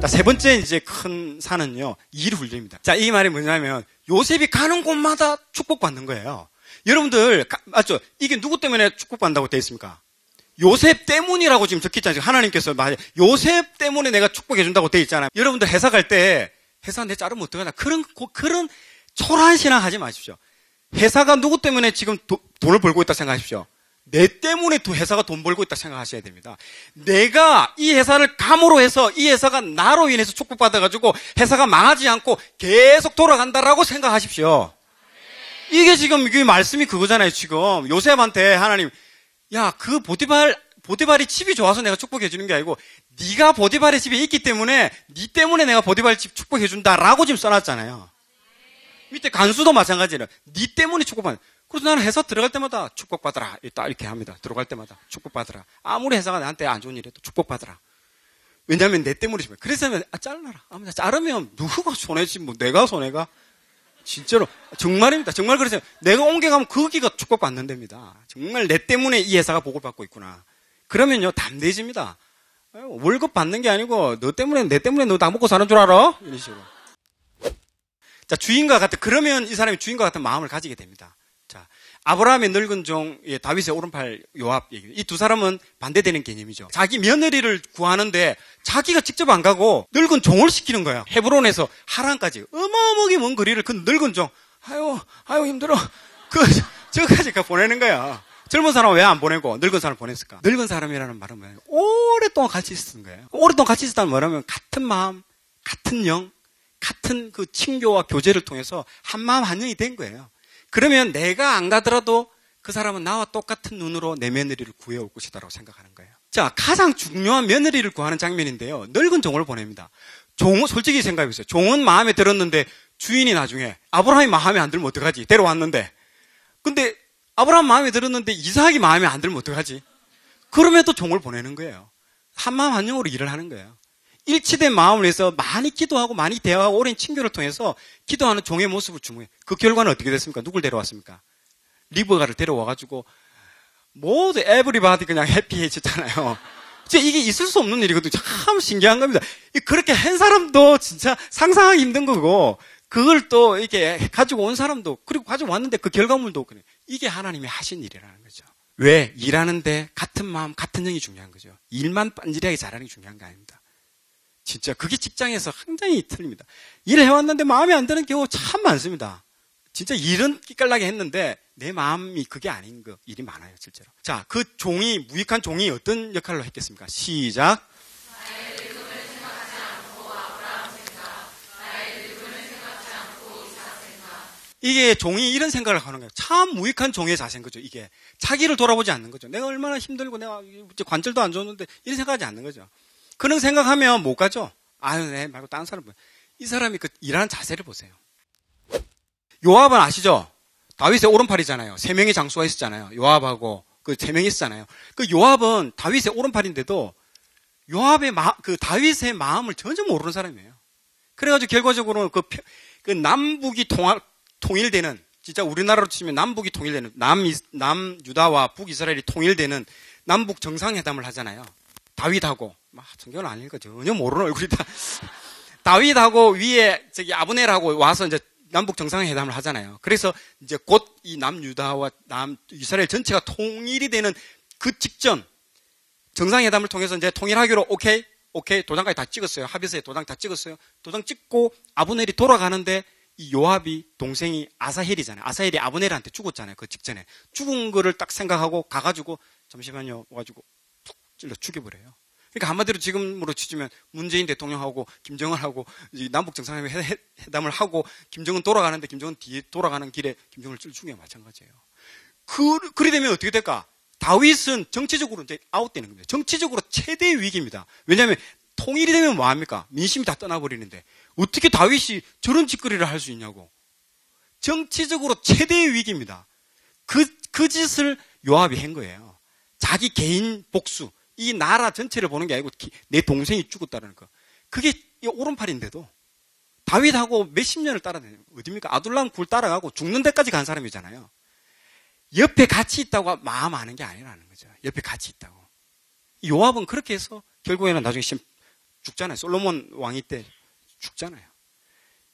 자, 세 번째 이제 큰 산은요, 일 훈련입니다. 자, 이 말이 뭐냐면, 요셉이 가는 곳마다 축복받는 거예요. 여러분들, 가, 맞죠? 이게 누구 때문에 축복받는다고 되어 있습니까? 요셉 때문이라고 지금 적혀 있잖아요. 하나님께서 말 요셉 때문에 내가 축복해 준다고 되어 있잖아요. 여러분들 회사 갈 때, 회사 내 자르면 어떡하나. 그런, 그런 초라한 신앙 하지 마십시오. 회사가 누구 때문에 지금 도, 돈을 벌고 있다 생각하십시오. 내 때문에 두 회사가 돈 벌고 있다 생각하셔야 됩니다. 내가 이 회사를 감으로 해서 이 회사가 나로 인해서 축복받아가지고 회사가 망하지 않고 계속 돌아간다라고 생각하십시오. 이게 지금 이 말씀이 그거잖아요. 지금 요셉한테 하나님 야 그 보디발 보디발이 집이 좋아서 내가 축복해 주는 게 아니고 네가 보디발의 집에 있기 때문에 네 때문에 내가 보디발 집 축복해 준다라고 지금 써놨잖아요. 밑에 간수도 마찬가지예요. 네 때문에 축복받는. 그래서 나는 회사 들어갈 때마다 축복받아라. 딱 이렇게 합니다. 들어갈 때마다 축복받아라. 아무리 회사가 나한테 안 좋은 일해도 축복받아라. 왜냐하면 내 때문이지만. 그래서 아, 잘라라. 아무나 자르면 누가 손해지? 뭐 내가 손해가? 진짜로 정말입니다. 정말 그러세요. 내가 옮겨가면 거기가 축복받는 데입니다. 정말 내 때문에 이 회사가 복을 받고 있구나. 그러면요 담대해집니다. 월급 받는 게 아니고 너 때문에 내 때문에 너 다 먹고 사는 줄 알아? 이런 식으로. 자 주인과 같은 그러면 이 사람이 주인과 같은 마음을 가지게 됩니다. 아브라함의 늙은 종, 예, 다윗의 오른팔 요압 얘기. 이 두 사람은 반대되는 개념이죠. 자기 며느리를 구하는데 자기가 직접 안 가고 늙은 종을 시키는 거야. 헤브론에서 하란까지 어마어마하게 먼 거리를 그 늙은 종, 아유, 아유 힘들어. 그 저까지 가 보내는 거야. 젊은 사람 왜 안 보내고 늙은 사람 보냈을까? 늙은 사람이라는 말은 뭐예요? 오랫동안 같이 있었던 거예요. 오랫동안 같이 있었다는 뭐냐면 같은 마음, 같은 영, 같은 그 친교와 교제를 통해서 한 마음 한 영이 된 거예요. 그러면 내가 안 가더라도 그 사람은 나와 똑같은 눈으로 내 며느리를 구해올 것이다라고 생각하는 거예요. 자, 가장 중요한 며느리를 구하는 장면인데요. 늙은 종을 보냅니다. 종은 솔직히 생각해보세요. 종은 마음에 들었는데 주인이 나중에 아브라함이 마음에 안 들면 어떡하지? 데려왔는데. 근데 아브라함 마음에 들었는데 이삭이 마음에 안 들면 어떡하지? 그럼에도 종을 보내는 거예요. 한마음 한영으로 일을 하는 거예요. 일치된 마음을 위해서 많이 기도하고 많이 대화하고 오랜 친교를 통해서 기도하는 종의 모습을 주무해. 그 결과는 어떻게 됐습니까? 누굴 데려왔습니까? 리버가를 데려와가지고 모두 에브리바디 그냥 해피해졌잖아요. 진짜 이게 있을 수 없는 일이거든요. 참 신기한 겁니다. 그렇게 한 사람도 진짜 상상하기 힘든 거고, 그걸 또 이렇게 가지고 온 사람도, 그리고 가지고 왔는데 그 결과물도 그래. 이게 하나님이 하신 일이라는 거죠. 왜? 일하는데 같은 마음, 같은 영이 중요한 거죠. 일만 빤지하게 잘하는 게 중요한 게 아닙니다. 진짜 그게 직장에서 굉장히 틀립니다. 일을 해왔는데 마음에 안 드는 경우 참 많습니다. 진짜 일은 끼깔나게 했는데 내 마음이 그게 아닌 거 일이 많아요 실제로. 자, 그 종이 무익한 종이 어떤 역할을 했겠습니까? 시작. 이게 종이 이런 생각을 하는 거예요. 참 무익한 종의 자세인 거죠, 이게. 자기를 돌아보지 않는 거죠. 내가 얼마나 힘들고 내가 관절도 안 좋는데 이런 생각하지 않는 거죠. 그런 생각하면 못 가죠. 아유, 네, 말고 다른 사람. 이 사람이 그 일하는 자세를 보세요. 요압은 아시죠? 다윗의 오른팔이잖아요. 세 명의 장수가 있었잖아요. 요압하고 그 세 명이 있었잖아요. 그 요압은 다윗의 오른팔인데도 요압의 마, 그 다윗의 마음을 전혀 모르는 사람이에요. 그래가지고 결과적으로 그, 그 남북이 통할, 통일되는 진짜 우리나라로 치면 남북이 통일되는 남, 남 유다와 북 이스라엘이 통일되는 남북 정상회담을 하잖아요. 다윗하고 막 성경을 안 읽어 전혀 모르는 얼굴이다. 다윗하고 위에 저기 아브넬하고 와서 이제 남북 정상회담을 하잖아요. 그래서 이제 곧 이 남유다와 남 이스라엘 전체가 통일이 되는 그 직전 정상회담을 통해서 이제 통일하기로 오케이 오케이 도장까지 다 찍었어요. 합의서에 도장 다 찍었어요. 도장 찍고 아브넬이 돌아가는데 이 요압이 동생이 아사헬이잖아요. 아사헬이 아브넬한테 죽었잖아요. 그 직전에 죽은 거를 딱 생각하고 가가지고 잠시만요. 와가지고 푹 찔러 죽여버려요. 그러니까 한마디로 지금으로 치면 문재인 대통령하고 김정은하고 남북 정상회담을 하고 김정은 돌아가는데 김정은 뒤에 돌아가는 길에 김정은을 찔죽이와 마찬가지예요. 그, 그리 되면 어떻게 될까? 다윗은 정치적으로 이제 아웃되는 겁니다. 정치적으로 최대 위기입니다. 왜냐하면 통일이 되면 뭐합니까? 민심이 다 떠나버리는데 어떻게 다윗이 저런 짓거리를 할 수 있냐고. 정치적으로 최대의 위기입니다. 그, 그 짓을 요압이 한 거예요. 자기 개인 복수, 이 나라 전체를 보는 게 아니고 내 동생이 죽었다는 거. 그게 오른팔인데도 다윗하고 몇십 년을 따라다니는 어딥니까? 아둘람 굴 따라가고 죽는 데까지 간 사람이잖아요. 옆에 같이 있다고 마음 아는 게 아니라는 거죠. 옆에 같이 있다고. 요압은 그렇게 해서 결국에는 나중에 심, 죽잖아요. 솔로몬 왕이 때 죽잖아요.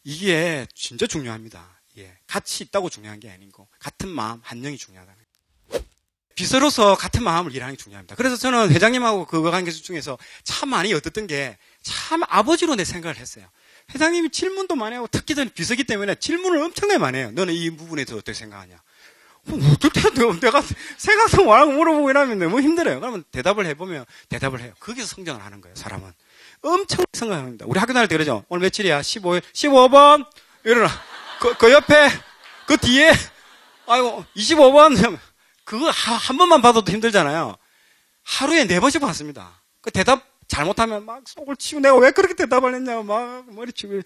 이게 진짜 중요합니다. 예. 같이 있다고 중요한 게 아니고 같은 마음, 한영이 중요하다는. 비서로서 같은 마음을 일하는 게 중요합니다. 그래서 저는 회장님하고 그거 관계 중에서 참 많이 얻었던 게 참 아버지로 내 생각을 했어요. 회장님이 질문도 많이 하고 특히 저는 비서기 때문에 질문을 엄청나게 많이 해요. 너는 이 부분에 대해서 어떻게 생각하냐? 어떻게 내가 생각도 말하고 물어보고 이러면 너무 힘들어요. 그러면 대답을 해보면 대답을 해요. 거기서 성장을 하는 거예요, 사람은. 엄청 생각합니다. 우리 학교 다닐 때 그러죠. 오늘 며칠이야? 15일, 15번? 이러나. 그, 그 옆에, 그 뒤에, 아이고, 25번? 그거 한 번만 봐도 힘들잖아요. 하루에 네 번씩 봤습니다. 그 대답 잘못하면 막 속을 치고 내가 왜 그렇게 대답을 했냐고 막 머리 치고.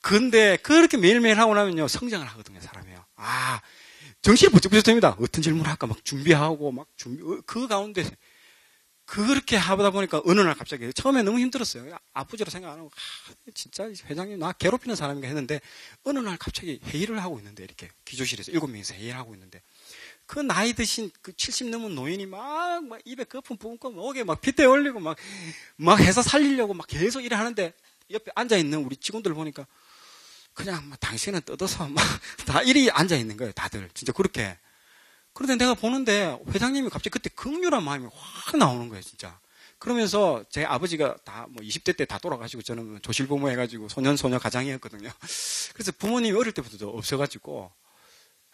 근데 그렇게 매일매일 하고 나면요, 성장을 하거든요, 사람이요. 아, 정신이 부쩍부쩍 됩니다. 어떤 질문을 할까 막 준비하고 막 준비, 어, 그 가운데 그렇게 하다 보니까 어느 날 갑자기 처음에 너무 힘들었어요. 아버지로 생각 안 하고 아, 진짜 회장님 나 괴롭히는 사람인가 했는데 어느 날 갑자기 회의를 하고 있는데 이렇게 기조실에서 일곱 명이서 회의를 하고 있는데 그 나이 드신 그 70 넘은 노인이 막, 막 입에 거품 뿜고 목에 막 빗대 올리고 막, 막 해서 살리려고 막 계속 일을 하는데 옆에 앉아 있는 우리 직원들 보니까 그냥 막 당신은 뜯어서 막 다 이리 앉아 있는 거예요. 다들. 진짜 그렇게. 그런데 내가 보는데 회장님이 갑자기 그때 극률한 마음이 확 나오는 거예요, 진짜. 그러면서 제 아버지가 다 뭐 20대 때 다 돌아가시고 저는 조실부모 해가지고 소년 소녀 가장이었거든요. 그래서 부모님이 어릴 때부터 없어가지고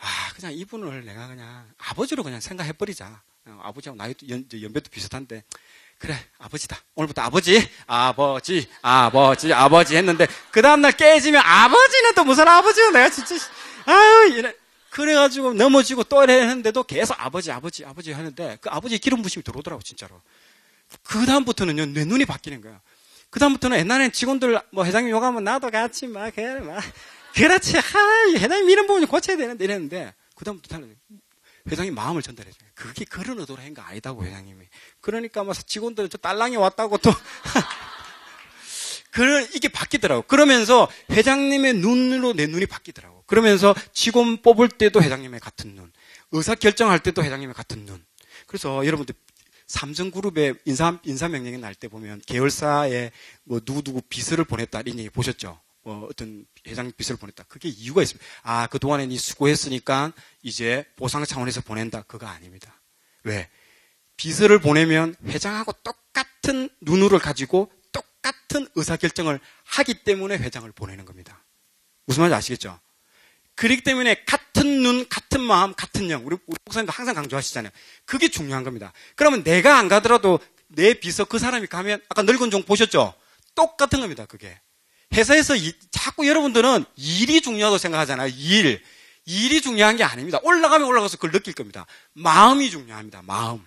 아 그냥 이분을 내가 그냥 아버지로 그냥 생각해버리자. 어, 아버지하고 나이도 연, 연배도 비슷한데 그래 아버지다. 오늘부터 아버지 아버지 아버지 아버지 했는데 그 다음날 깨지면 아버지는 또 무슨 아버지요? 내가 진짜 아유 이래. 그래가지고 넘어지고 또 했는데도 계속 아버지, 아버지, 아버지 하는데 그 아버지 기름 부심이 들어오더라고, 진짜로. 그 다음부터는요, 내 눈이 바뀌는 거야. 그 다음부터는 옛날엔 직원들, 뭐 회장님 욕하면 나도 같이 막, 해, 막. 그렇지, 하, 회장님 이런 부분 고쳐야 되는데 이랬는데, 그 다음부터 달라요. 회장님 마음을 전달해줘요. 그게 그런 의도로 한 거 아니다고, 회장님이. 그러니까 막 직원들 저 딸랑이 왔다고 또. 그 이게 바뀌더라고. 그러면서 회장님의 눈으로 내 눈이 바뀌더라고. 그러면서 직원 뽑을 때도 회장님의 같은 눈, 의사 결정할 때도 회장님의 같은 눈. 그래서 여러분들 삼성그룹의 인사 인사 명령이 날 때 보면 계열사에 뭐 누구 누구 비서를 보냈다 이런 얘기 보셨죠? 뭐 어떤 회장 비서를 보냈다. 그게 이유가 있습니다. 아, 그동안에 니 수고했으니까 이제 보상 차원에서 보낸다. 그거 아닙니다. 왜? 비서를 보내면 회장하고 똑같은 눈으로 가지고 똑같은 의사결정을 하기 때문에 회장을 보내는 겁니다. 무슨 말인지 아시겠죠? 그렇기 때문에 같은 눈, 같은 마음, 같은 영. 우리 목사님도 항상 강조하시잖아요. 그게 중요한 겁니다. 그러면 내가 안 가더라도 내 비서 그 사람이 가면 아까 늙은 종 보셨죠? 똑같은 겁니다. 그게. 회사에서 이, 자꾸 여러분들은 일이 중요하다고 생각하잖아요. 일. 일이 중요한 게 아닙니다. 올라가면 올라가서 그걸 느낄 겁니다. 마음이 중요합니다. 마음.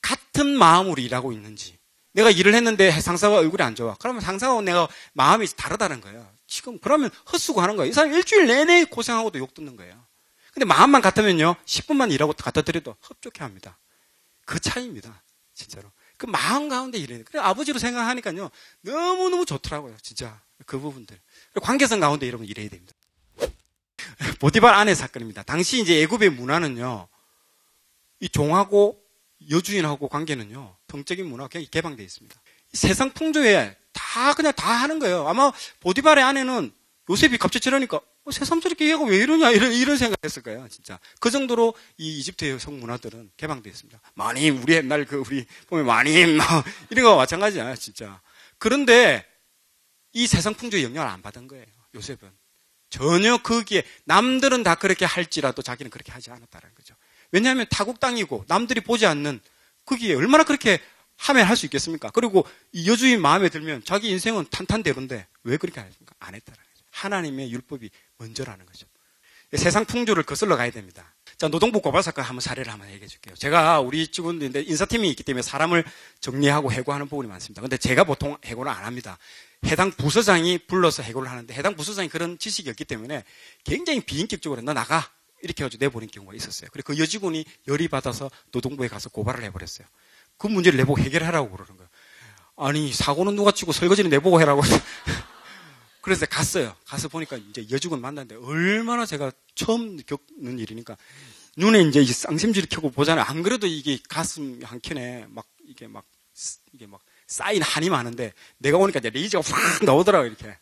같은 마음으로 일하고 있는지. 내가 일을 했는데 상사가 얼굴이 안 좋아. 그러면 상사하고 내가 마음이 다르다는 거예요. 지금 그러면 헛수고 하는 거예요. 이 사람 일주일 내내 고생하고도 욕 듣는 거예요. 근데 마음만 같으면요. 10분만 일하고 갖다 드려도 흡족해 합니다. 그 차이입니다. 진짜로. 그 마음 가운데 일해요. 그래 아버지로 생각하니까요. 너무너무 좋더라고요. 진짜. 그 부분들. 관계성 가운데 여러분 일해야 됩니다. 보디발 아내 사건입니다. 당시 이제 애굽의 문화는요. 이 종하고 여주인하고 관계는요. 성적인 문화가 굉장히 개방되어 있습니다. 세상 풍조에 다 그냥 다 하는 거예요. 아마 보디발의 아내는 요셉이 갑자기 저러니까 어, 새삼 스럽게 얘가 왜 이러냐 이런 이런 생각했을 거예요. 진짜 그 정도로 이 이집트의 성 문화들은 개방되어 있습니다. 마님 우리 옛날 그 우리 보면 마님 이런 거 마찬가지야 진짜. 그런데 이 세상 풍조의 영향을 안 받은 거예요. 요셉은 전혀 거기에 남들은 다 그렇게 할지라도 자기는 그렇게 하지 않았다는 거죠. 왜냐하면 타국 땅이고 남들이 보지 않는 거기에 얼마나 그렇게 하면 할 수 있겠습니까? 그리고 여주인 마음에 들면 자기 인생은 탄탄대로인데 왜 그렇게? 안 했다는 거죠. 하나님의 율법이 먼저라는 거죠. 세상 풍조를 거슬러 가야 됩니다. 자, 노동부 고발 사건 한번 사례를 한번 얘기해 줄게요. 제가 우리 직원들인데 인사팀이 있기 때문에 사람을 정리하고 해고하는 부분이 많습니다. 근데 제가 보통 해고를 안 합니다. 해당 부서장이 불러서 해고를 하는데 해당 부서장이 그런 지식이 없기 때문에 굉장히 비인격적으로 너 나가 이렇게 해가지고 내보낸 경우가 있었어요. 그리고 그 여직원이 열이 받아서 노동부에 가서 고발을 해버렸어요. 그 문제를 내보고 해결하라고 그러는 거예요. 아니, 사고는 누가 치고 설거지는 내보고 해라고. 그래서 갔어요. 가서 보니까 이제 여직원 만났는데 얼마나 제가 처음 겪는 일이니까 눈에 이제 쌍심지를 켜고 보잖아요. 안 그래도 이게 가슴 한 켠에 막 이게 막 이게 막 쌓인 한이 많은데 내가 오니까 이제 레이저가 확 나오더라고 이렇게.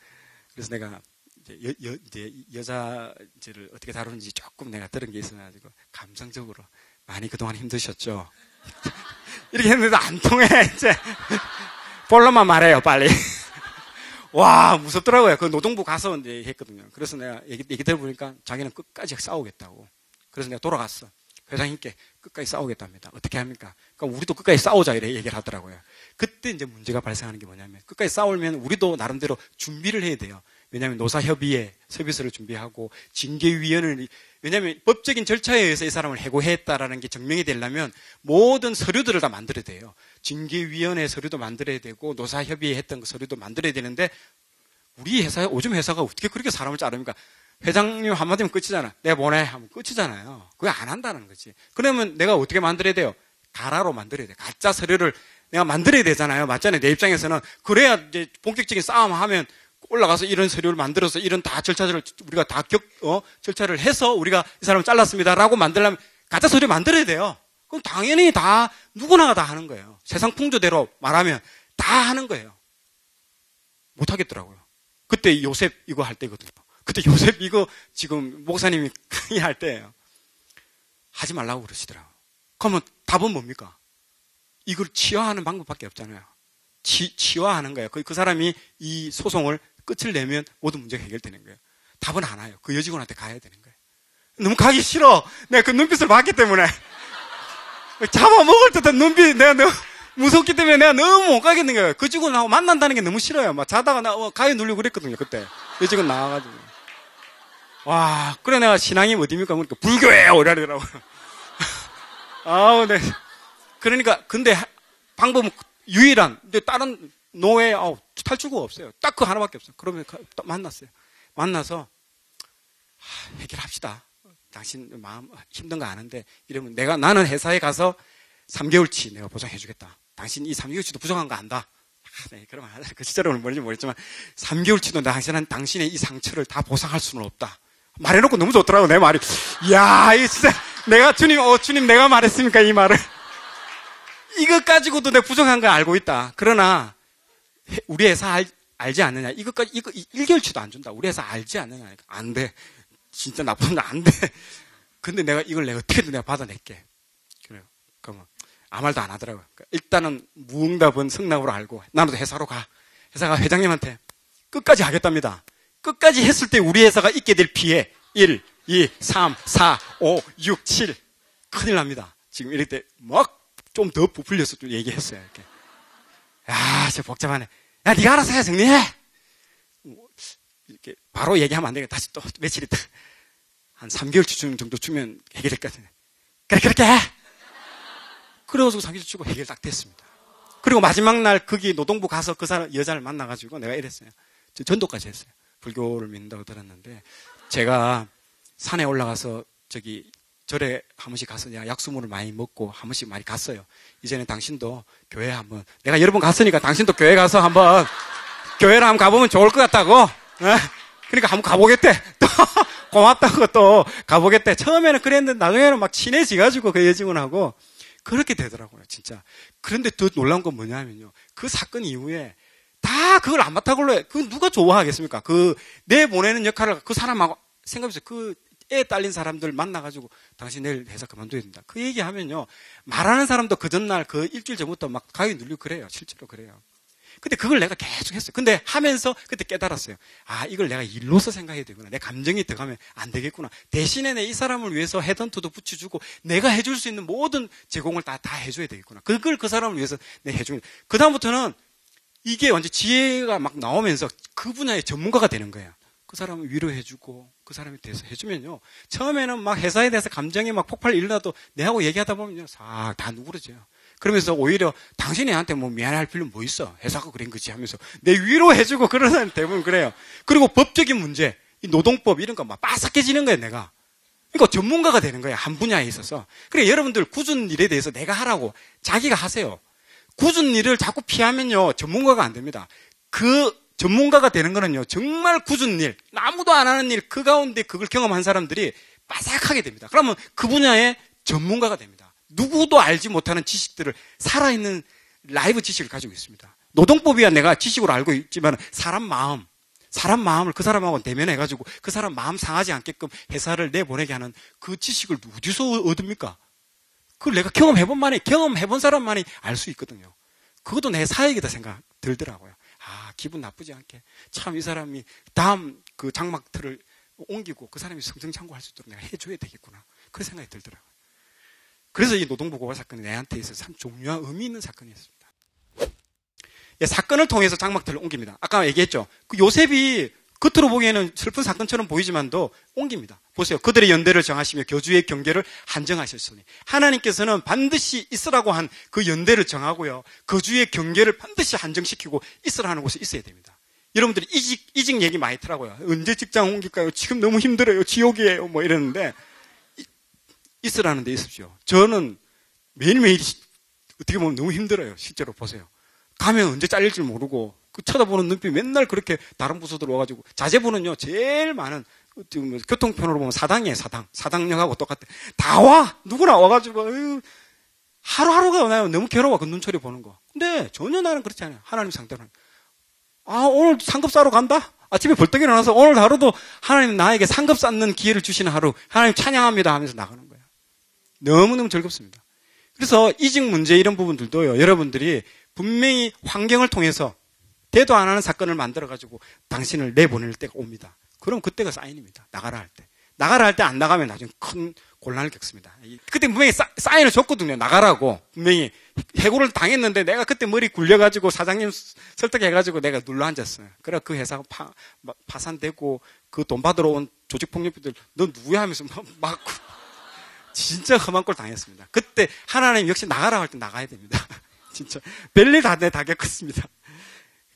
그래서 내가 이제, 여, 여, 이제 여자들을 어떻게 다루는지 조금 내가 들은 게 있어가지고 감성적으로 많이 그동안 힘드셨죠. 이렇게 했는데도 안 통해 이제 볼로만 말해요 빨리. 와 무섭더라고요. 그 노동부 가서 이제 했거든요. 그래서 내가 얘기, 얘기 들어보니까 자기는 끝까지 싸우겠다고. 그래서 내가 돌아갔어. 회장님께 끝까지 싸우겠답니다. 어떻게 합니까? 그러니까 우리도 끝까지 싸우자 이래 얘기를 하더라고요. 그때 이제 문제가 발생하는 게 뭐냐면 끝까지 싸우면 우리도 나름대로 준비를 해야 돼요. 왜냐하면 노사협의회 서비스를 준비하고 징계위원회를 왜냐하면 법적인 절차에 의해서 이 사람을 해고했다라는 게 증명이 되려면 모든 서류들을 다 만들어야 돼요. 징계위원회 서류도 만들어야 되고 노사협의회 했던 그 서류도 만들어야 되는데 우리 회사 오줌 회사가 어떻게 그렇게 사람을 자릅니까? 회장님 한마디면 끝이잖아. 내가 보내 하면 끝이잖아요. 그거 안 한다는 거지. 그러면 내가 어떻게 만들어야 돼요? 가라로 만들어야 돼. 가짜 서류를 내가 만들어야 되잖아요. 맞잖아요. 내 입장에서는 그래야 이제 본격적인 싸움 하면 올라가서 이런 서류를 만들어서 이런 다 절차를 우리가 다 격, 어, 절차를 해서 우리가 이 사람을 잘랐습니다라고 만들려면 가짜 서류 만들어야 돼요. 그럼 당연히 다 누구나 다 하는 거예요. 세상 풍조대로 말하면 다 하는 거예요. 못 하겠더라고요. 그때 요셉 이거 할 때거든요. 그때 요셉 이거 지금 목사님이 강의할 때예요. 하지 말라고 그러시더라고요. 그러면 답은 뭡니까? 이걸 치화하는 방법밖에 없잖아요. 치, 치화하는 거예요. 그, 그 사람이 이 소송을 끝을 내면 모든 문제가 해결되는 거예요. 답은 하나요. 그 여직원한테 가야 되는 거예요. 너무 가기 싫어. 내가 그 눈빛을 봤기 때문에. 잡아먹을 듯한 눈빛, 내가 너무 무섭기 때문에 내가 너무 못 가겠는 거예요. 그 직원하고 만난다는 게 너무 싫어요. 막 자다가 나 어, 가위 눌리고 그랬거든요, 그때. 여직원 나와가지고. 와, 그래 내가 신앙이 어디입니까? 그러니까 불교예요! 이러더라고요. 아우, 네. 그러니까, 근데 방법은 유일한, 근데 다른 노예, 아우, 탈출구가 없어요. 딱 그 하나밖에 없어요. 그러면 만났어요. 만나서, 하, 해결합시다. 당신 마음 힘든 거 아는데, 이러면 내가, 나는 회사에 가서 3개월치 내가 보장해주겠다. 당신 이 3개월치도 부정한 거 안다. 아, 네, 그러면 그 시절은 뭔지 모르겠지만 3개월치도 당신은 당신의 이 상처를 다 보상할 수는 없다. 말해놓고 너무 좋더라고, 내 말이. 이야, 이 진짜, 내가 주님, 어, 주님 내가 말했습니까, 이 말을. 이것 가지고도 내가 부정한 걸 알고 있다. 그러나, 우리 회사 알, 알지 않느냐. 이것까지, 이거, 1개월치도 안 준다. 우리 회사 알지 않느냐. 안 돼. 진짜 나쁜데 안 돼. 근데 내가 이걸 내가 어떻게든 내가 받아낼게. 그래요. 그러면, 아무 말도 안 하더라고요. 그러니까 일단은 무응답은 승낙으로 알고, 나도 회사로 가. 회사가 회장님한테 끝까지 하겠답니다. 끝까지 했을 때 우리 회사가 있게 될 피해 1, 2, 3, 4, 5, 6, 7 큰일 납니다. 지금 이럴 때 막 좀 더 부풀려서 좀 얘기했어요. 이렇게. 야, 저 복잡하네. 야, 네가 알아서 해, 정리해. 이렇게 바로 얘기하면 안 되겠다. 다시 또 며칠 있다. 한 3개월 주중 정도 주면 같은데. 그래, 그렇게 해! 그래가지고 3개월 주고 해결 딱 됐습니다. 그리고 마지막 날 거기 노동부 가서 그 사람, 여자를 만나가지고 내가 이랬어요. 전도까지 했어요. 불교를 믿는다고 들었는데 제가 산에 올라가서 저기 절에 한 번씩 가서 내가 약수물을 많이 먹고 한 번씩 많이 갔어요. 이제는 당신도 교회 한번 내가 여러 번 갔으니까 당신도 교회 가서 한번 교회를 한번 가보면 좋을 것 같다고. 네? 그러니까 한번 가보겠대. 또 고맙다고 또 가보겠대. 처음에는 그랬는데 나중에는 막 친해지가지고 그 여직원하고 그렇게 되더라고요, 진짜. 그런데 더 놀라운 건 뭐냐면요. 그 사건 이후에 다 그걸 안 맡아 걸로 해. 그 누가 좋아하겠습니까? 그 내 보내는 역할을 그 사람하고 생각해보세요. 그 애 딸린 사람들 만나가지고 당신 내일 회사 그만둬야 된다. 그 얘기하면요. 말하는 사람도 그 전날 그 일주일 전부터 막 가위 눌리고 그래요. 실제로 그래요. 근데 그걸 내가 계속 했어요. 근데 하면서 그때 깨달았어요. 아, 이걸 내가 일로서 생각해야 되구나. 내 감정이 들어가면 안 되겠구나. 대신에 내 이 사람을 위해서 헤던트도 붙여주고 내가 해줄 수 있는 모든 제공을 다, 다 해줘야 되겠구나. 그걸 그 사람을 위해서 내 해주면. 그다음부터는 이게 완전 지혜가 막 나오면서 그 분야의 전문가가 되는 거예요. 그 사람을 위로해주고 그 사람에 대해서 해주면요. 처음에는 막 회사에 대해서 감정이 막 폭발 일어나도 내하고 얘기하다 보면요. 싹 다 누그러져요. 그러면서 오히려 당신이 나한테 뭐 미안할 필요 뭐 있어. 회사가 그런 거지 하면서 내 위로해주고 그러는 대부분 그래요. 그리고 법적인 문제, 이 노동법 이런 거 막 빠삭해지는 거예요, 내가. 그러니까 전문가가 되는 거예요. 한 분야에 있어서. 그래, 여러분들 굳은 일에 대해서 내가 하라고 자기가 하세요. 굳은 일을 자꾸 피하면요, 전문가가 안 됩니다. 그 전문가가 되는 거는요, 정말 굳은 일, 아무도 안 하는 일, 그 가운데 그걸 경험한 사람들이 빠삭하게 됩니다. 그러면 그 분야의 전문가가 됩니다. 누구도 알지 못하는 지식들을 살아있는 라이브 지식을 가지고 있습니다. 노동법이야 내가 지식으로 알고 있지만 사람 마음, 사람 마음을 그 사람하고 대면해가지고 그 사람 마음 상하지 않게끔 회사를 내보내게 하는 그 지식을 어디서 얻습니까? 그걸 내가 경험해본 만이, 경험해본 사람만이 알 수 있거든요. 그것도 내 사역이다 생각 들더라고요. 아, 기분 나쁘지 않게. 참 이 사람이 다음 그 장막틀을 옮기고 그 사람이 성정창고할 수 있도록 내가 해줘야 되겠구나. 그런 생각이 들더라고요. 그래서 이 노동부 고발 사건이 내한테 있어서 참 중요한 의미 있는 사건이었습니다. 예, 사건을 통해서 장막틀을 옮깁니다. 아까 얘기했죠. 그 요셉이 겉으로 보기에는 슬픈 사건처럼 보이지만도 옮깁니다. 보세요. 그들의 연대를 정하시며 교주의 경계를 한정하셨으니 하나님께서는 반드시 있으라고 한 그 연대를 정하고요. 거주의 경계를 반드시 한정시키고 있으라 하는 곳에 있어야 됩니다. 여러분들이 이직 이직 얘기 많이 들라고요. 언제 직장 옮길까요? 지금 너무 힘들어요. 지옥이에요. 뭐 이러는데 있으라는 데 있으십시오. 저는 매일매일 어떻게 보면 너무 힘들어요. 실제로 보세요. 가면 언제 잘릴지 모르고 그 쳐다보는 눈빛 맨날 그렇게 다른 부서들 와가지고 자제부는요 제일 많은 지금 뭐 교통편으로 보면 사당이에요 사당. 사당역하고 똑같아. 다 와! 누구나 와가지고 어휴, 하루하루가 나요. 너무 괴로워 그 눈초리 보는 거. 근데 전혀 나는 그렇지 않아요. 하나님 상대로는. 아 오늘 상급 사러 간다? 아침에 벌떡 일어나서 오늘 하루도 하나님 나에게 상급 쌓는 기회를 주시는 하루 하나님 찬양합니다 하면서 나가는 거예요. 너무너무 즐겁습니다. 그래서 이직 문제 이런 부분들도요 여러분들이 분명히 환경을 통해서 대도 안 하는 사건을 만들어가지고 당신을 내보낼 때가 옵니다. 그럼 그때가 사인입니다. 나가라 할 때. 나가라 할 때 안 나가면 나중에 큰 곤란을 겪습니다. 그때 분명히 사, 인을 줬거든요. 나가라고. 분명히 해고를 당했는데 내가 그때 머리 굴려가지고 사장님 설득해가지고 내가 눌러 앉았어요. 그래 그 회사가 파, 파산되고 그 돈 받으러 온 조직폭력배들 너 누구야 하면서 막, 막 진짜 험한 걸 당했습니다. 그때 하나님 역시 나가라 할 때 나가야 됩니다. 진짜 별일 다, 다 겪었습니다.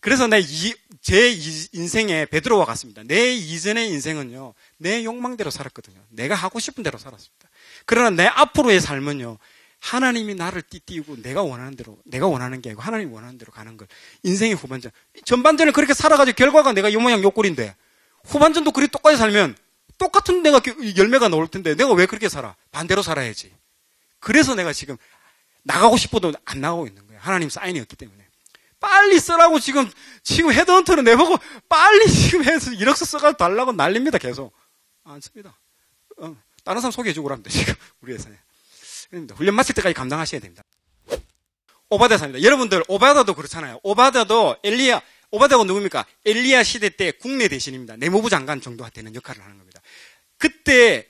그래서 내 이, 제 인생에 베드로와 같습니다. 내 이전의 인생은요, 내 욕망대로 살았거든요. 내가 하고 싶은 대로 살았습니다. 그러나 내 앞으로의 삶은요, 하나님이 나를 띠띠고 내가 원하는 대로, 내가 원하는 게 아니고 하나님이 원하는 대로 가는 걸. 인생의 후반전. 전반전을 그렇게 살아가지고 결과가 내가 요 모양 요 꼴인데, 후반전도 그리 똑같이 살면 똑같은 내가 열매가 나올 텐데 내가 왜 그렇게 살아? 반대로 살아야지. 그래서 내가 지금 나가고 싶어도 안 나가고 있는 거예요. 하나님 사인이었기 때문에. 빨리 쓰라고 지금, 지금 헤드헌터는 내보고 빨리 지금 해서 1억서 써가지고 달라고 난립니다, 계속. 안 씁니다. 어, 다른 사람 소개해주고 그럽니다, 지금. 우리 회사에. 훈련 마칠 때까지 감당하셔야 됩니다. 오바다사입니다. 여러분들, 오바다도 그렇잖아요. 오바다도 엘리야, 오바다가 누굽니까? 엘리야 시대 때 국내 대신입니다. 내무부 장관 정도 되는 역할을 하는 겁니다. 그때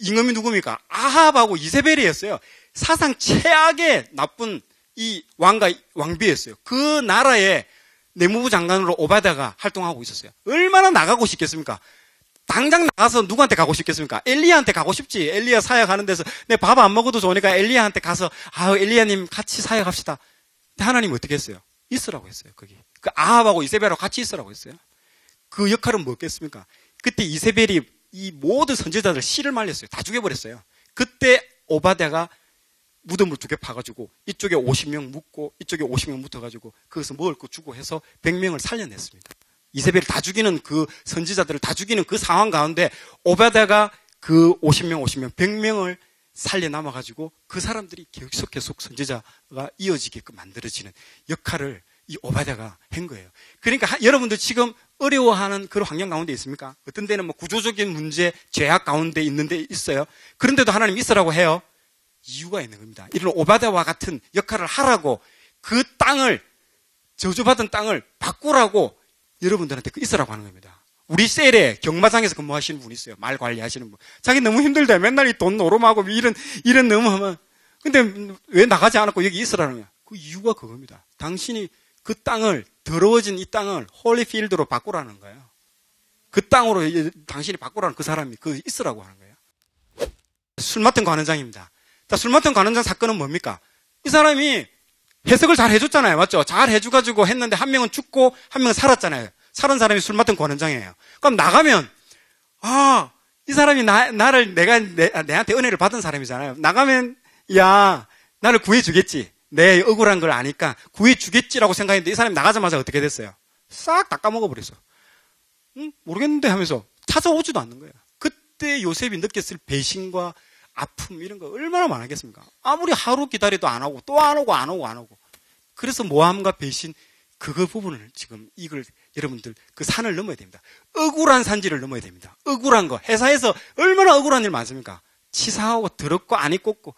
임금이 누굽니까? 아합하고 이세벨이었어요. 사상 최악의 나쁜 이 왕가 왕비였어요. 그 나라의 내무부 장관으로 오바다가 활동하고 있었어요. 얼마나 나가고 싶겠습니까? 당장 나가서 누구한테 가고 싶겠습니까? 엘리야한테 가고 싶지. 엘리야 사역하는 데서 내 밥 안 먹어도 좋으니까 엘리야한테 가서 아 엘리야님 같이 사역합시다. 하나님 어떻게 했어요? 있으라고 했어요. 거기 그 아합하고 이세벨하고 같이 있으라고 했어요. 그 역할은 뭐겠습니까? 그때 이세벨이 이 모든 선지자들 씨를 말렸어요. 다 죽여버렸어요. 그때 오바데가 무덤을 두 개 파가지고 이쪽에 50명 묻고 이쪽에 50명 묻어가지고 거기서 먹을 거 주고 해서 100명을 살려냈습니다. 이세벨을 다 죽이는 그 선지자들을 다 죽이는 그 상황 가운데 오바데가 그 50명, 50명, 100명을 살려 남아가지고 그 사람들이 계속 계속 선지자가 이어지게끔 만들어지는 역할을 이 오바데가 한 거예요. 그러니까 하, 여러분들 지금 어려워하는 그런 환경 가운데 있습니까? 어떤 데는 뭐 구조적인 문제, 죄악 가운데 있는데 있어요. 그런데도 하나님 있으라고 해요. 이유가 있는 겁니다. 이런 오바데와 같은 역할을 하라고 그 땅을 저주받은 땅을 바꾸라고 여러분들한테 그 있으라고 하는 겁니다. 우리 셀에 경마장에서 근무하시는 분 있어요. 말 관리하시는 분. 자기 너무 힘들다. 맨날 이 돈 노름하고 이런 이런 너무 하면 근데 왜 나가지 않았고 여기 있으라는 거야. 그 이유가 그겁니다. 당신이 그 땅을 더러워진 이 땅을 홀리필드로 바꾸라는 거예요. 그 땅으로 당신이 바꾸라는 그 사람이 그 있으라고 하는 거예요. 술 맡은 관원장입니다. 자, 술 맡은 관원장 사건은 뭡니까? 이 사람이 해석을 잘 해줬잖아요. 맞죠? 잘 해줘가지고 했는데 한 명은 죽고 한 명은 살았잖아요. 살은 사람이 술 맡은 관원장이에요. 그럼 나가면, 아, 이 사람이 나, 나를, 내가, 내, 내한테 은혜를 받은 사람이잖아요. 나가면, 야, 나를 구해주겠지. 내 억울한 걸 아니까 구해주겠지라고 생각했는데 이 사람이 나가자마자 어떻게 됐어요? 싹 다 까먹어버렸어. 응? 모르겠는데 하면서 찾아오지도 않는 거예요. 그때 요셉이 느꼈을 배신과 아픔 이런 거 얼마나 많았겠습니까? 아무리 하루 기다려도 안 하고 또 안 오고 안 오고 안 오고. 그래서 모함과 배신 그거 부분을 지금 이걸 여러분들 그 산을 넘어야 됩니다. 억울한 산지를 넘어야 됩니다. 억울한 거. 회사에서 얼마나 억울한 일 많습니까? 치사하고 더럽고 안이 꼽고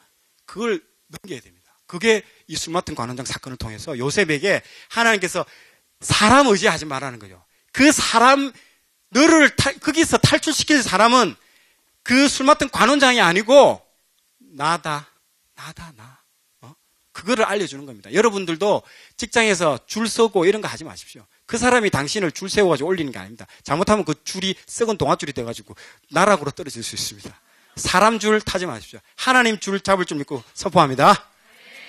그걸 넘겨야 됩니다. 그게 이 술 맡은 관원장 사건을 통해서 요셉에게 하나님께서 사람 의지하지 말라는 거죠. 그 사람 너를 탈, 거기서 탈출시킬 사람은 그 술 맡은 관원장이 아니고 나다. 나다, 나. 어? 그거를 알려주는 겁니다. 여러분들도 직장에서 줄 서고 이런 거 하지 마십시오. 그 사람이 당신을 줄 세워가지고 올리는 게 아닙니다. 잘못하면 그 줄이 썩은 동아줄이 돼가지고 나락으로 떨어질 수 있습니다. 사람 줄 타지 마십시오. 하나님 줄 잡을 줄 믿고 선포합니다.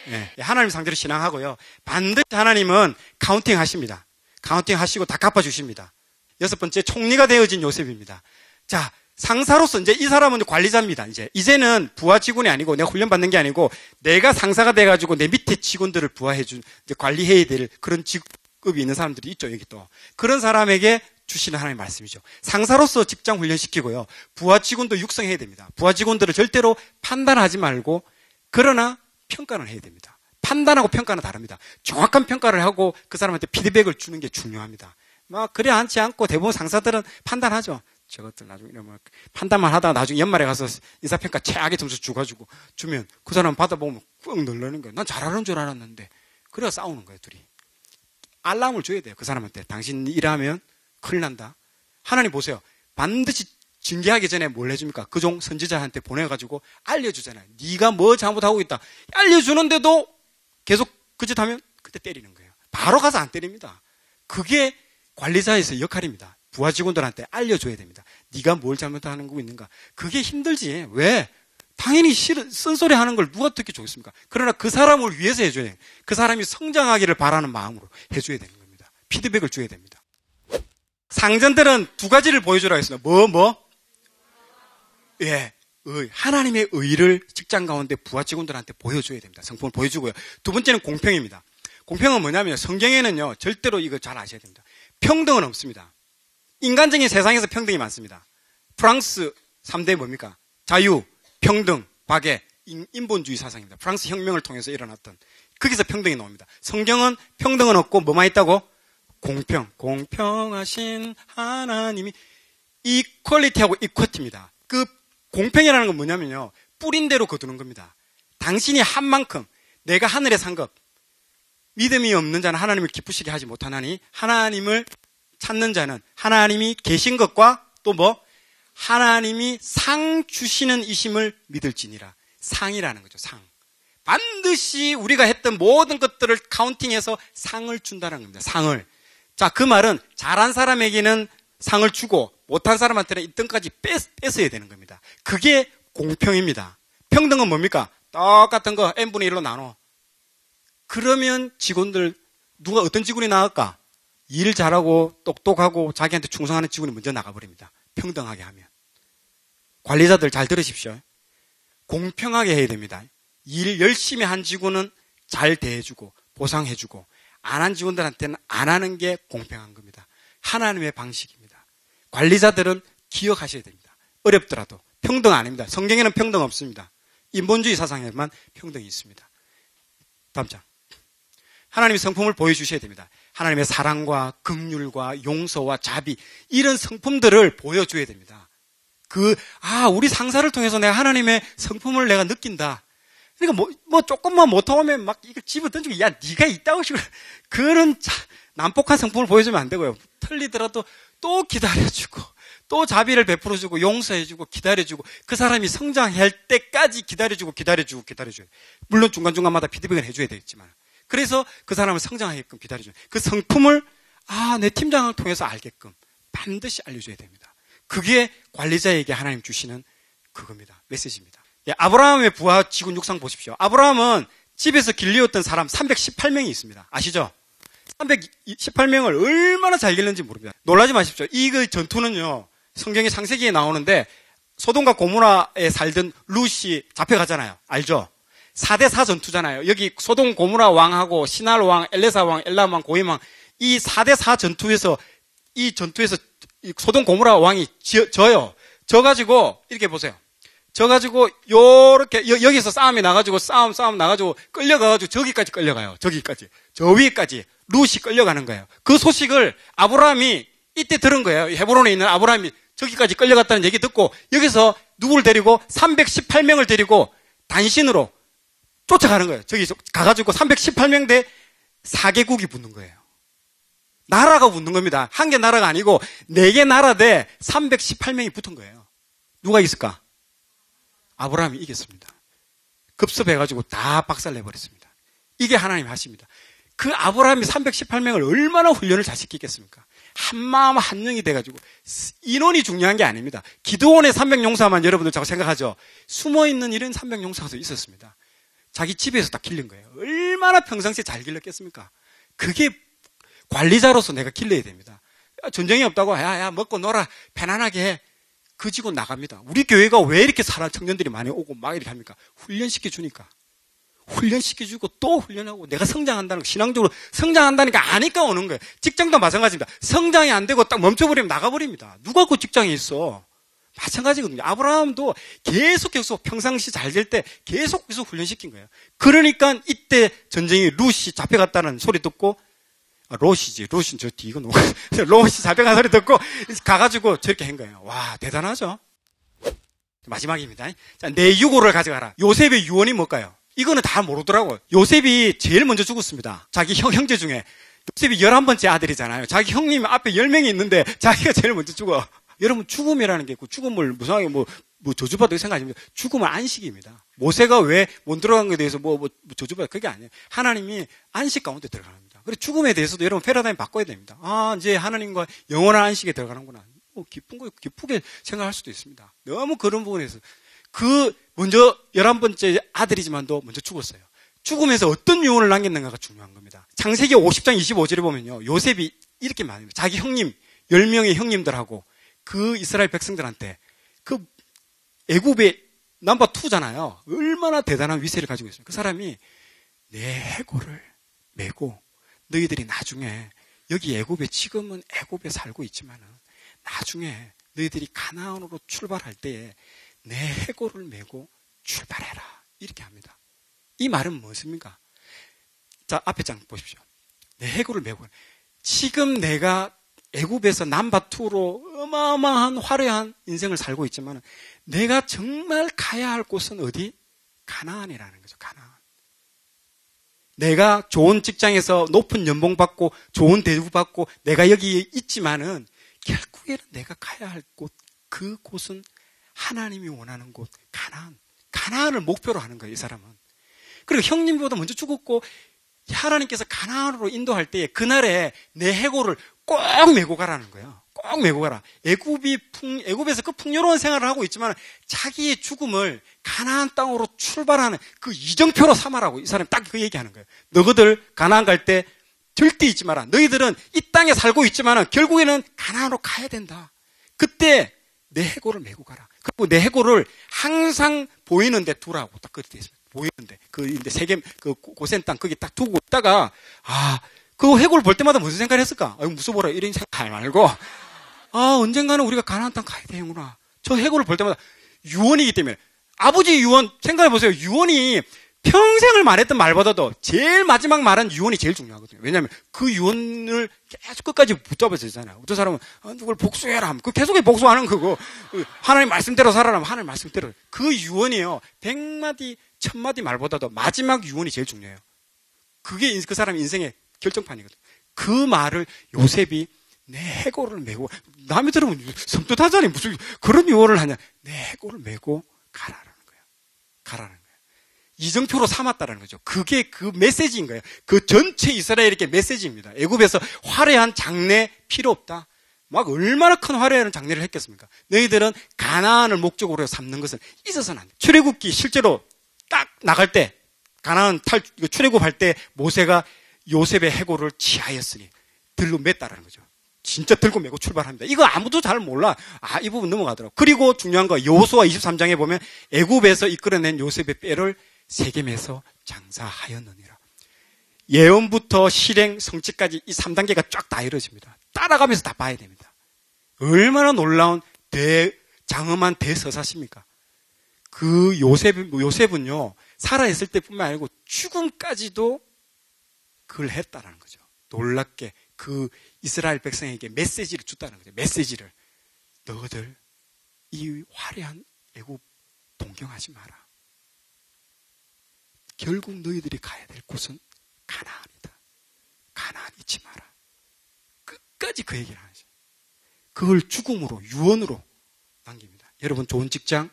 네, 하나님 상대로 신앙하고요. 반드시 하나님은 counting 하십니다. counting 하시고 다 갚아주십니다. 여섯 번째, 총리가 되어진 요셉입니다. 자, 상사로서 이제 이 사람은 관리자입니다. 이제 이제는 부하 직원이 아니고 내가 훈련 받는 게 아니고 내가 상사가 돼가지고 내 밑에 직원들을 부하해준 이제 관리해야 될 그런 직급이 있는 사람들이 있죠 여기 또 그런 사람에게 주시는 하나님의 말씀이죠. 상사로서 직장 훈련시키고요. 부하 직원도 육성해야 됩니다. 부하 직원들을 절대로 판단하지 말고 그러나 평가를 해야 됩니다. 판단하고 평가는 다릅니다. 정확한 평가를 하고 그 사람한테 피드백을 주는 게 중요합니다. 막 그래 앉지 않고 대부분 상사들은 판단하죠. 저것들 나중에 이러면 판단만 하다가 나중에 연말에 가서 인사평가 최악의 점수 주가지고 주면 그 사람 받아보면 꾹 놀라는 거예요. 난 잘하는 줄 알았는데. 그래야 싸우는 거예요, 둘이. 알람을 줘야 돼요, 그 사람한테. 당신 일하면 큰일 난다. 하나님 보세요. 반드시 징계하기 전에 뭘 해줍니까? 그 종 선지자한테 보내가지고 알려주잖아요. 네가 뭐 잘못하고 있다. 알려주는데도 계속 그 짓 하면 그때 때리는 거예요. 바로 가서 안 때립니다. 그게 관리자에서 역할입니다. 부하 직원들한테 알려줘야 됩니다. 네가 뭘 잘못하는 거 있는가? 그게 힘들지. 왜? 당연히 싫은, 쓴소리 하는 걸 누가 듣기 좋겠습니까? 그러나 그 사람을 위해서 해줘야 돼요. 그 사람이 성장하기를 바라는 마음으로 해줘야 되는 겁니다. 피드백을 줘야 됩니다. 상전들은 두 가지를 보여주라 했습니다. 뭐, 뭐? 예. 의, 하나님의 의를 직장 가운데 부하 직원들한테 보여줘야 됩니다. 성품을 보여주고요. 두 번째는 공평입니다. 공평은 뭐냐면 성경에는요, 절대로 이거 잘 아셔야 됩니다. 평등은 없습니다. 인간적인 세상에서 평등이 많습니다. 프랑스 3대 뭡니까? 자유, 평등, 박애, 인 본주의 사상입니다. 프랑스 혁명을 통해서 일어났던 거기서 평등이 나옵니다. 성경은 평등은 없고 뭐만 있다고? 공평, 공평하신 하나님이 이퀄리티하고 이퀄티입니다. 그 공평이라는 건 뭐냐면요. 뿌린 대로 거두는 겁니다. 당신이 한 만큼 내가 하늘에 산 것, 믿음이 없는 자는 하나님을 기쁘시게 하지 못하나니 하나님을 찾는 자는 하나님이 계신 것과 또 뭐? 하나님이 상 주시는 이심을 믿을지니라. 상이라는 거죠, 상. 반드시 우리가 했던 모든 것들을 카운팅해서 상을 준다는 겁니다. 상을. 자, 그 말은 잘한 사람에게는 상을 주고 못한 사람한테는 이 등까지 뺏, 뺏어야 되는 겁니다. 그게 공평입니다. 평등은 뭡니까? 똑같은 거 n분의 1로 나눠. 그러면 직원들 누가 어떤 직원이 나을까? 일 잘하고 똑똑하고 자기한테 충성하는 직원이 먼저 나가버립니다. 평등하게 하면. 관리자들 잘 들으십시오. 공평하게 해야 됩니다. 일 열심히 한 직원은 잘 대해주고 보상해주고 안 한 직원들한테는 안 하는 게 공평한 겁니다. 하나님의 방식입니다. 관리자들은 기억하셔야 됩니다. 어렵더라도 평등 아닙니다. 성경에는 평등 없습니다. 인본주의 사상에만 평등이 있습니다. 다음 장. 하나님의 성품을 보여주셔야 됩니다. 하나님의 사랑과 긍휼과 용서와 자비 이런 성품들을 보여줘야 됩니다. 그 아 우리 상사를 통해서 내가 하나님의 성품을 내가 느낀다. 그러니까 뭐, 뭐 조금만 못하면 막 이거 집어 던지고 야 네가 있다고 싶어 그런 자, 난폭한 성품을 보여주면 안 되고요. 틀리더라도 또 기다려주고 또 자비를 베풀어주고 용서해주고 기다려주고 그 사람이 성장할 때까지 기다려주고 기다려주고 기다려줘요. 물론 중간중간마다 피드백을 해줘야 되겠지만 그래서 그 사람을 성장하게끔 기다려줘요. 그 성품을 아, 내 팀장을 통해서 알게끔 반드시 알려줘야 됩니다. 그게 관리자에게 하나님 주시는 그겁니다. 메시지입니다. 예, 아브라함의 부하 지군 육상 보십시오. 아브라함은 집에서 길리었던 사람 318명이 있습니다. 아시죠? 318명을 얼마나 잘 길는지 모릅니다. 놀라지 마십시오. 이 그 전투는요, 성경의 상세기에 나오는데, 소돔과 고무라에 살던 룻이 잡혀가잖아요. 알죠? 4대4 전투잖아요. 여기 소동 고무라 왕하고 시날 왕, 엘레사 왕, 엘람 왕, 고임 왕. 이 4대4 전투에서, 이 전투에서 소동 고무라 왕이 져, 져요. 져가지고, 이렇게 보세요. 저 가지고 요렇게 여, 기서 싸움이 나가지고 싸움 싸움 나가지고 끌려가가지고 저기까지 끌려가요. 저기까지 저 위까지 루시 끌려가는 거예요. 그 소식을 아브라함이 이때 들은 거예요. 헤브론에 있는 아브라함이 저기까지 끌려갔다는 얘기 듣고 여기서 누구를 데리고 318명을 데리고 단신으로 쫓아가는 거예요. 저기 가가지고 318명 대 4개국이 붙는 거예요. 나라가 붙는 겁니다. 한 개 나라가 아니고 4개 나라 대 318명이 붙은 거예요. 누가 있을까? 아브라함이 이겼습니다. 급습해가지고 다 박살내버렸습니다. 이게 하나님 하십니다. 그 아브라함이 318명을 얼마나 훈련을 잘 시키겠습니까? 한마음 한명이 돼가지고 인원이 중요한 게 아닙니다. 기도원의 300용사만 여러분들 자꾸 생각하죠. 숨어있는 이런 300용사가 있었습니다. 자기 집에서 딱 길른 거예요. 얼마나 평상시에 잘 길렀겠습니까? 그게 관리자로서 내가 길러야 됩니다. 전쟁이 없다고 야 야 먹고 놀아 편안하게 해. 그지고 나갑니다. 우리 교회가 왜 이렇게 사람 청년들이 많이 오고 막 이렇게 합니까? 훈련시켜 주니까. 훈련시켜 주고 또 훈련하고 내가 성장한다는 거, 신앙적으로 성장한다니까 아니까 오는 거예요. 직장도 마찬가지입니다. 성장이 안 되고 딱 멈춰 버리면 나가 버립니다. 누가 그 직장에 있어? 마찬가지거든요. 아브라함도 계속 계속 평상시 잘 될 때 계속 계속 훈련시킨 거예요. 그러니까 이때 전쟁이 루시 잡혀갔다는 소리 듣고 아, 로시지. 로시는 저 뒤, 이거 너무. 로시 잡혀간 소리 듣고, 가가지고 저렇게 한 거예요. 와, 대단하죠? 마지막입니다. 자, 내 유고를 가져가라. 요셉의 유언이 뭘까요? 이거는 다 모르더라고요. 요셉이 제일 먼저 죽었습니다. 자기 형, 형제 중에. 요셉이 11번째 아들이잖아요. 자기 형님 앞에 10명이 있는데 자기가 제일 먼저 죽어. 여러분, 죽음이라는 게 있고, 죽음을 무상하게 뭐, 뭐 저주받을 생각하십니다. 죽음은 안식입니다. 모세가 왜 못 들어간 것에 대해서 뭐, 뭐 저주받을 그게 아니에요. 하나님이 안식 가운데 들어가는 그리고 죽음에 대해서도 여러분 패러다임 바꿔야 됩니다. 아, 이제 하나님과 영원한 안식에 들어가는구나. 뭐 기쁜 거 기쁘게 생각할 수도 있습니다. 너무 그런 부분에서 그 먼저 열한 번째 아들이지만도 먼저 죽었어요. 죽음에서 어떤 유언을 남겼는가가 중요한 겁니다. 창세기 50장 25절에 보면요. 요셉이 이렇게 말합니다. 자기 형님, 10명의 형님들하고 그 이스라엘 백성들한테 그 애굽의 넘버 투잖아요. 얼마나 대단한 위세를 가지고 있어요. 그 사람이 내 해고를 메고 너희들이 나중에 여기 애굽에 지금은 애굽에 살고 있지만은 나중에 너희들이 가나안으로 출발할 때에 내 해고를 메고 출발해라 이렇게 합니다. 이 말은 무엇입니까? 자 앞에 장 보십시오. 내 해고를 메고 지금 내가 애굽에서 남바투로 어마어마한 화려한 인생을 살고 있지만 내가 정말 가야 할 곳은 어디? 가나안이라는 거죠. 가나안. 내가 좋은 직장에서 높은 연봉 받고 좋은 대우 받고 내가 여기 있지만은 결국에는 내가 가야 할 곳, 그 곳은 하나님이 원하는 곳, 가나안. 가나안을 목표로 하는 거예요, 이 사람은. 그리고 형님보다 먼저 죽었고 하나님께서 가나안으로 인도할 때에 그날에 내 해고를 꼭 메고 가라는 거예요. 꼭 메고 가라. 애굽이 풍, 애굽에서 그 풍요로운 생활을 하고 있지만 자기의 죽음을 가나안 땅으로 출발하는 그 이정표로 삼아라고 이 사람이 딱 그 얘기하는 거예요. 너희들 가나안 갈 때 절대 잊지 마라. 너희들은 이 땅에 살고 있지만 결국에는 가나안으로 가야 된다. 그때 내 해고를 메고 가라. 그리고 내 해고를 항상 보이는 데 두라고 딱 그렇게 되어 있습니다. 보이는데 그 이제 세계 그 고센 땅 거기 딱 두고 있다가 아 그 해골 볼 때마다 무슨 생각을 했을까? 아유, 무서워라. 이런 생각 말고. 아, 언젠가는 우리가 가나안 땅 가야 되는구나. 저 해골을 볼 때마다 유언이기 때문에. 아버지 유언, 생각해 보세요. 유언이 평생을 말했던 말보다도 제일 마지막 말한 유언이 제일 중요하거든요. 왜냐하면 그 유언을 계속 끝까지 붙잡아서 되잖아요. 어떤 사람은 아, 누굴 복수해라. 그 계속 복수하는 거고 그 하나님 말씀대로 살아라. 하나님 말씀대로. 그 유언이요. 백마디, 천마디 말보다도 마지막 유언이 제일 중요해요. 그게 그 사람 인생의 결정판이거든요. 그 말을 요셉이 내 해고를 메고 남이 들으면 섬뜩하잖아요. 무슨 그런 유언을 하냐. 내 해고를 메고 가라라는 거예요. 가라는 거예요. 이정표로 삼았다는 거죠. 그게 그 메시지인 거예요. 그 전체 이스라엘에게 메시지입니다. 애굽에서 화려한 장례 필요 없다. 막 얼마나 큰 화려한 장례를 했겠습니까? 너희들은 가나안을 목적으로 삼는 것은 있어서는 안 돼. 출애굽기 실제로 딱 나갈 때 가나안 탈 출애굽할 때 모세가 요셉의 해고를 취하였으니 들로 맸다라는 거죠. 진짜 들고 메고 출발합니다. 이거 아무도 잘 몰라. 아, 이 부분 넘어가더라고. 그리고 중요한 거 요수와 23장에 보면 애굽에서 이끌어낸 요셉의 뼈를 세겜에서 장사하였느니라. 예언부터 실행, 성취까지 이 3단계가 쫙 다 이루어집니다. 따라가면서 다 봐야 됩니다. 얼마나 놀라운 대, 장엄한 대서사십니까? 그 요셉, 요셉은요, 살아있을 때뿐만 아니고 죽음까지도 그걸 했다라는 거죠. 놀랍게 그 이스라엘 백성에게 메시지를 줬다는 거죠. 메시지를. 너희들 이 화려한 애국 동경하지 마라. 결국 너희들이 가야 될 곳은 가나안이다. 가나안 잊지 마라. 끝까지 그 얘기를 하죠. 그걸 죽음으로, 유언으로 남깁니다. 여러분 좋은 직장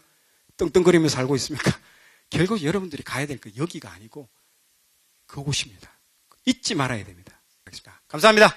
떵떵거리며 살고 있습니까? 결국 여러분들이 가야 될 그 여기가 아니고 그곳입니다. 잊지 말아야 됩니다. 감사합니다.